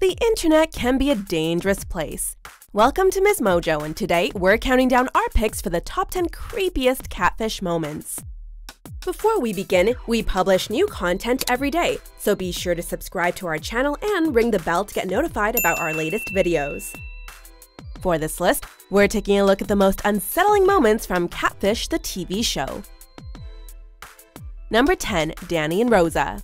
The internet can be a dangerous place. Welcome to Ms. Mojo, and today we're counting down our picks for the top 10 creepiest catfish moments. Before we begin, we publish new content every day, so be sure to subscribe to our channel and ring the bell to get notified about our latest videos. For this list, we're taking a look at the most unsettling moments from Catfish the TV show. Number 10, Danny and Rosa.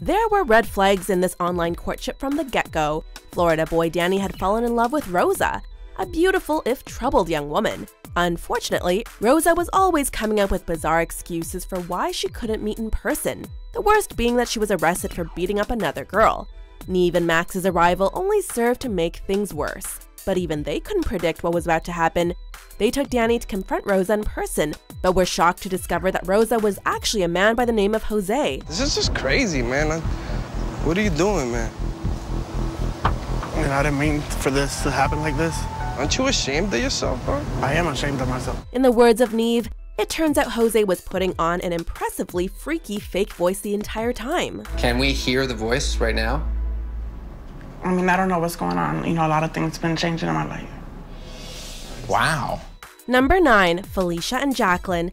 There were red flags in this online courtship from the get-go. Florida boy Danny had fallen in love with Rosa, a beautiful if troubled young woman. Unfortunately, Rosa was always coming up with bizarre excuses for why she couldn't meet in person, the worst being that she was arrested for beating up another girl. Nev and Max's arrival only served to make things worse, but even they couldn't predict what was about to happen. They took Danny to confront Rosa in person, but we were shocked to discover that Rosa was actually a man by the name of Jose. This is just crazy, man. What are you doing, man? And I didn't mean for this to happen like this. Aren't you ashamed of yourself, bro? I am ashamed of myself. In the words of Nev, it turns out Jose was putting on an impressively freaky fake voice the entire time. Can we hear the voice right now? I mean, I don't know what's going on. You know, a lot of things have been changing in my life. Wow. Number 9. Falesha and Jacqueline.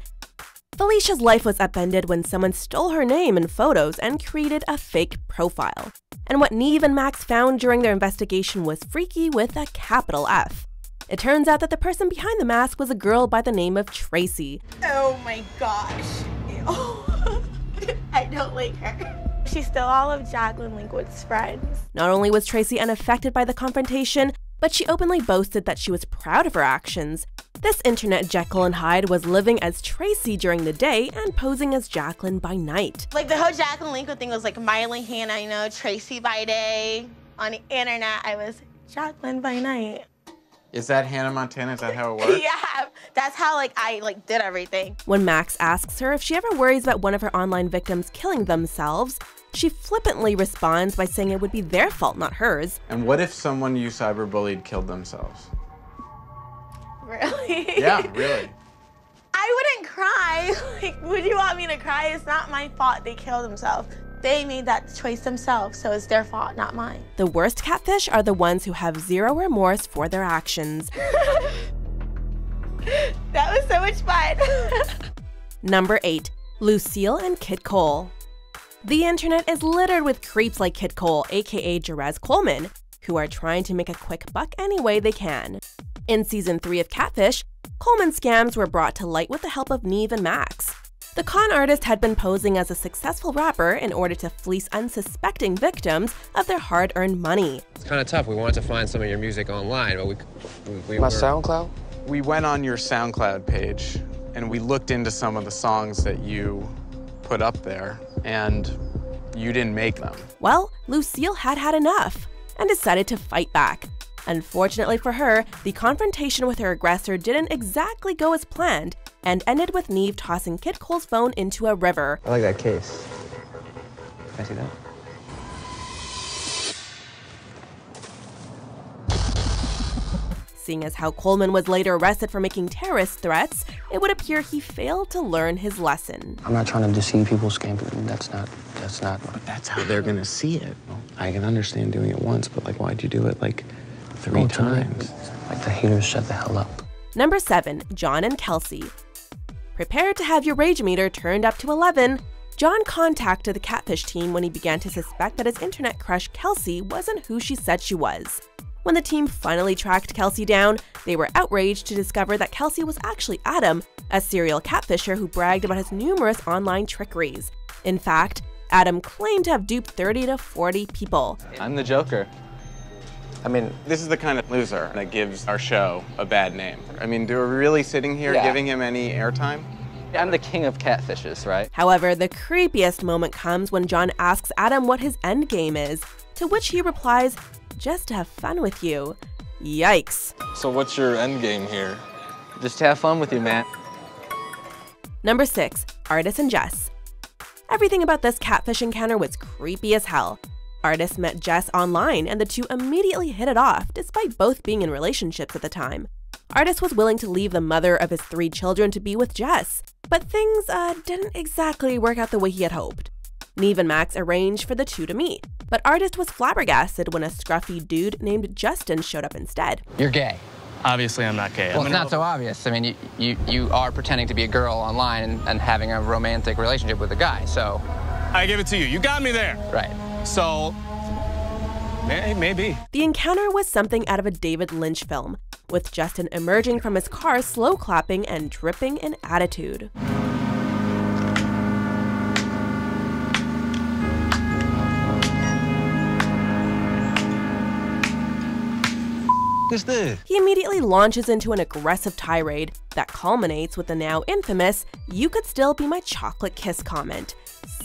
Falesha's life was upended when someone stole her name and photos and created a fake profile. And what Nev and Max found during their investigation was freaky with a capital F. It turns out that the person behind the mask was a girl by the name of Tracy. Oh my gosh. Ew. I don't like her. She stole all of Jacqueline Linkwood's friends. Not only was Tracy unaffected by the confrontation, but she openly boasted that she was proud of her actions. This internet Jekyll and Hyde was living as Tracy during the day and posing as Jacqueline by night. Like the whole Jacqueline Linkwood thing was like Miley Hannah, you know, Tracy by day. On the internet, I was Jacqueline by night. Is that Hannah Montana? Is that how it works? yeah, that's how like I like did everything. When Max asks her if she ever worries about one of her online victims killing themselves, she flippantly responds by saying it would be their fault, not hers. And what if someone you cyberbullied killed themselves? Really? Yeah, really. I wouldn't cry. Like, would you want me to cry? It's not my fault they killed themselves. They made that choice themselves, so it's their fault, not mine. The worst catfish are the ones who have zero remorse for their actions. that was so much fun. Number 8. Lucille and Kidd Cole. The internet is littered with creeps like Kidd Cole, aka Jerez Coleman, who are trying to make a quick buck any way they can. In season 3 of Catfish, Coleman scams were brought to light with the help of Nev and Max. The con artist had been posing as a successful rapper in order to fleece unsuspecting victims of their hard earned money. It's kind of tough. We wanted to find some of your music online, but we. we, we My were... SoundCloud? We went on your SoundCloud page and we looked into some of the songs that you put up there, and you didn't make them. Well, Lucille had had enough and decided to fight back. Unfortunately for her, the confrontation with her aggressor didn't exactly go as planned and ended with Nev tossing Kidd Cole's phone into a river. I like that case. Can I see that? Seeing as how Coleman was later arrested for making terrorist threats, it would appear he failed to learn his lesson. I'm not trying to deceive people, scam people. That's not, that's not. But that's how they're gonna see it. I can understand doing it once, but like, why'd you do it like three Oh, times? Like the haters shut the hell up. Number 7. John and Kelsey. Prepare to have your rage meter turned up to 11. John contacted the Catfish team when he began to suspect that his internet crush Kelsey wasn't who she said she was. When the team finally tracked Kelsey down, they were outraged to discover that Kelsey was actually Adam, a serial catfisher who bragged about his numerous online trickeries. In fact, Adam claimed to have duped 30 to 40 people. I'm the Joker. I mean, This is the kind of loser that gives our show a bad name. I mean, do we really sitting here Yeah. giving him any airtime? I'm the king of catfishes, right? However, the creepiest moment comes when John asks Adam what his endgame is, to which he replies, just to have fun with you. Yikes. So what's your end game here? Just to have fun with you, man. Number 6. Artis and Jess. Everything about this catfish encounter was creepy as hell. Artis met Jess online and the two immediately hit it off, despite both being in relationships at the time. Artis was willing to leave the mother of his three children to be with Jess, but things uh, didn't exactly work out the way he had hoped. Nev and Max arranged for the two to meet. But Artis was flabbergasted when a scruffy dude named Justin showed up instead. You're gay. Obviously, I'm not gay. Well, I'm it's not so obvious. I mean, you, you, you are pretending to be a girl online and, and having a romantic relationship with a guy, so. I give it to you. You got me there. Right. So, may, maybe. The encounter was something out of a David Lynch film, with Justin emerging from his car slow clapping and dripping in attitude. What's this? He immediately launches into an aggressive tirade that culminates with the now infamous, You could still be my chocolate kiss comment.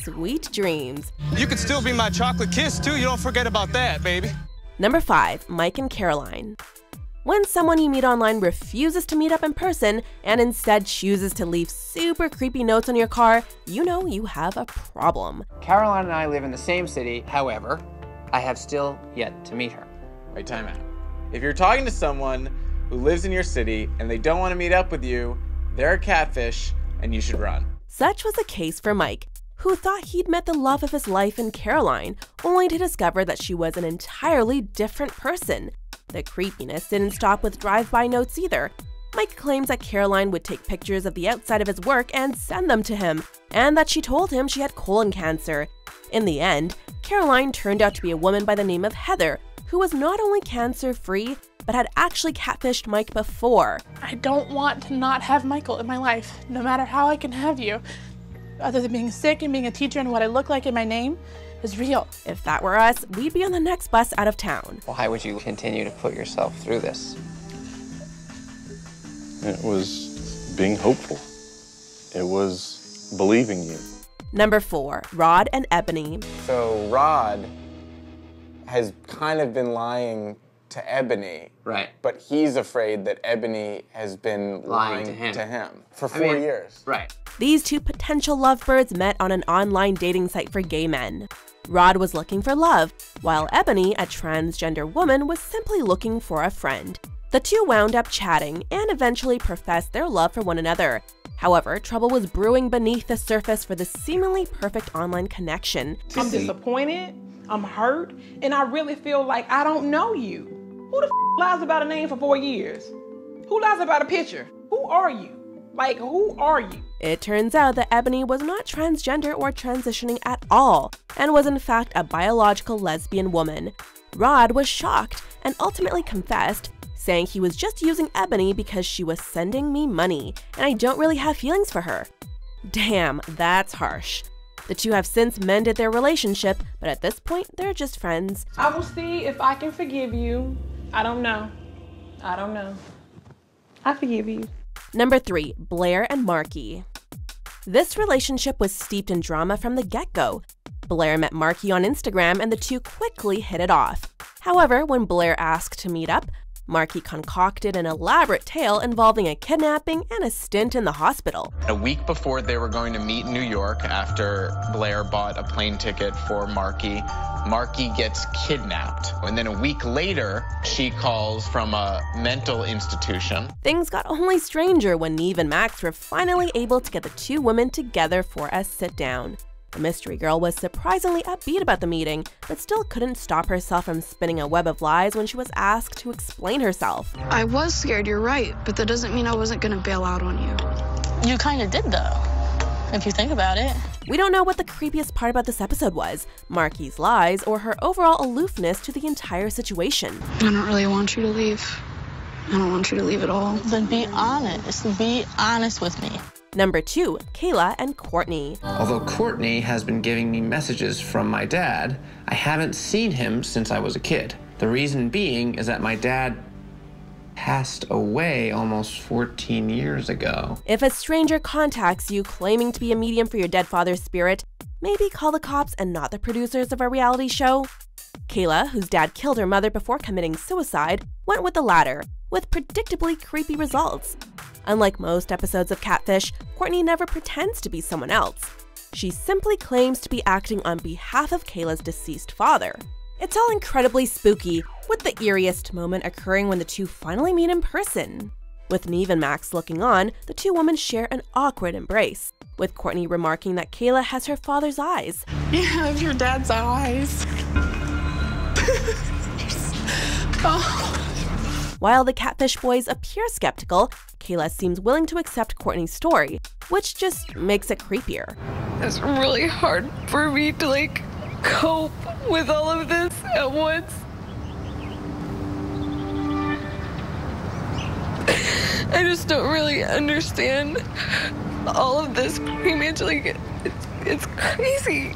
Sweet dreams. You could still be my chocolate kiss, too. You don't forget about that, baby. Number 5. Mike and Caroline. When someone you meet online refuses to meet up in person and instead chooses to leave super creepy notes on your car, you know you have a problem. Caroline and I live in the same city, however, I have still yet to meet her. Wait, time out. If you're talking to someone who lives in your city and they don't want to meet up with you, they're a catfish and you should run. Such was the case for Mike, who thought he'd met the love of his life in Caroline, only to discover that she was an entirely different person. The creepiness didn't stop with drive by notes either. Mike claims that Caroline would take pictures of the outside of his work and send them to him, and that she told him she had colon cancer. In the end, Caroline turned out to be a woman by the name of Heather, who was not only cancer free, but had actually catfished Mike before. I don't want to not have Michael in my life, no matter how I can have you. Other than being sick and being a teacher and what I look like in my name is real. If that were us, we'd be on the next bus out of town. Why would you continue to put yourself through this? It was being hopeful. It was believing you. Number 4. Rod and Ebony. So Rod has kind of been lying to Ebony. Right. But he's afraid that Ebony has been lying, to him. for I four mean, years. Right. These two potential lovebirds met on an online dating site for gay men. Rod was looking for love, while Ebony, a transgender woman, was simply looking for a friend. The two wound up chatting and eventually professed their love for one another. However, trouble was brewing beneath the surface for the seemingly perfect online connection. I'm disappointed, I'm hurt, and I really feel like I don't know you. Who the f- lies about a name for four years? Who lies about a picture? Who are you? Like, who are you? It turns out that Ebony was not transgender or transitioning at all, and was in fact a biological lesbian woman. Rod was shocked and ultimately confessed, saying he was just using Ebony because she was sending me money, and I don't really have feelings for her. Damn, that's harsh. The two have since mended their relationship, but at this point, they're just friends. I will see if I can forgive you. I don't know. I don't know. I forgive you. Number 3. Blair and Marky. This relationship was steeped in drama from the get go. Blair met Marky on Instagram and the two quickly hit it off. However, when Blair asked to meet up, Marky concocted an elaborate tale involving a kidnapping and a stint in the hospital. A week before they were going to meet in New York after Blair bought a plane ticket for Marky, Marky gets kidnapped. And then a week later, she calls from a mental institution. Things got only stranger when Nev and Max were finally able to get the two women together for a sit down. The mystery girl was surprisingly upbeat about the meeting, but still couldn't stop herself from spinning a web of lies when she was asked to explain herself. I was scared, you're right, but that doesn't mean I wasn't gonna bail out on you. You kind of did, though, if you think about it. We don't know what the creepiest part about this episode was Marky's lies or her overall aloofness to the entire situation. I don't really want you to leave. I don't want you to leave at all. Then be honest. Be honest with me. Number 2. Kayla and Courtney. Although Courtney has been giving me messages from my dad, I haven't seen him since I was a kid. The reason being is that my dad passed away almost 14 years ago. If a stranger contacts you claiming to be a medium for your dead father's spirit, maybe call the cops and not the producers of a reality show. Kayla, whose dad killed her mother before committing suicide, went with the latter, with predictably creepy results. Unlike most episodes of Catfish, Courtney never pretends to be someone else. She simply claims to be acting on behalf of Kayla's deceased father. It's all incredibly spooky, with the eeriest moment occurring when the two finally meet in person. With Nev and Max looking on, the two women share an awkward embrace, with Courtney remarking that Kayla has her father's eyes. You have your dad's eyes. Oh. While the Catfish boys appear skeptical, Kayla seems willing to accept Courtney's story, which just makes it creepier. It's really hard for me to like cope with all of this at once. I just don't really understand all of this pretty much like it's, it's crazy.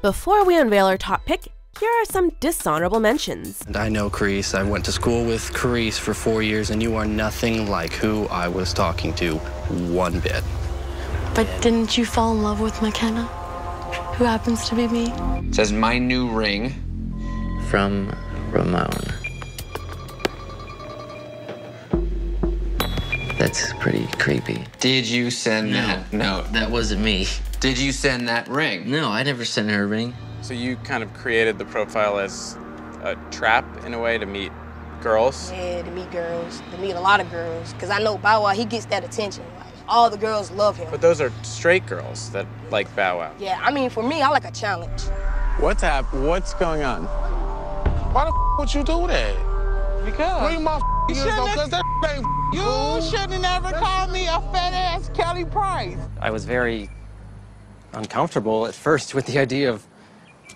Before we unveil our top pick, here are some dishonorable mentions. And I know Carice. I went to school with Carice for four years, and you are nothing like who I was talking to one bit. But didn't you fall in love with McKenna? Who happens to be me? It says my new ring. From Ramon. That's pretty creepy. Did you send No. that note? That wasn't me. Did you send that ring? No, I never sent her a ring. So you kind of created the profile as a trap in a way to meet girls. Yeah, to meet girls, to meet a lot of girls. Because I know Bow Wow, he gets that attention. Like, all the girls love him. But those are straight girls that like Bow Wow. Yeah, I mean, for me, I like a challenge. What's hap- What's going on? Why the f- would you do that? Because. Bring my You f- shouldn't because that ain't You cool. should have never called me a fat ass Kelly Price. I was very uncomfortable at first with the idea of,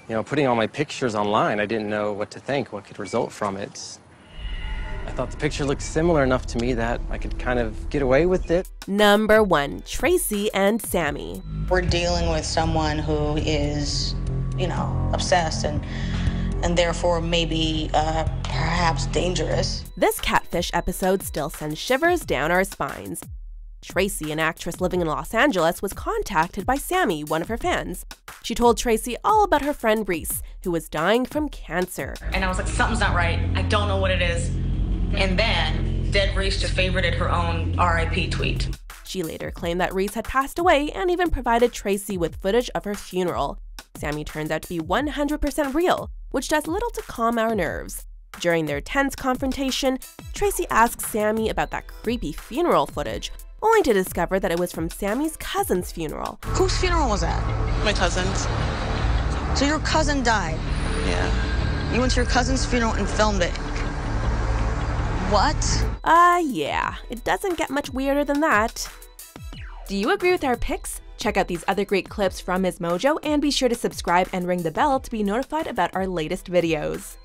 you know, putting all my pictures online. I didn't know what to think, what could result from it. I thought the picture looked similar enough to me that I could kind of get away with it. Number one, Tracy and Sammy. We're dealing with someone who is, you know, obsessed and and therefore maybe uh, perhaps dangerous. This catfish episode still sends shivers down our spines. Tracy, an actress living in Los Angeles, was contacted by Sammy, one of her fans. She told Tracy all about her friend Reese, who was dying from cancer. And I was like, something's not right. I don't know what it is. And then Dead Reese just favorited her own RIP tweet. She later claimed that Reese had passed away and even provided Tracy with footage of her funeral. Sammy turns out to be 100% real, which does little to calm our nerves. During their tense confrontation, Tracy asks Sammy about that creepy funeral footage, only to discover that it was from Sammy's cousin's funeral. Whose funeral was that? My cousin's. So your cousin died. Yeah. You went to your cousin's funeral and filmed it. What? Uh, yeah, it doesn't get much weirder than that. Do you agree with our picks? Check out these other great clips from Ms. Mojo and be sure to subscribe and ring the bell to be notified about our latest videos.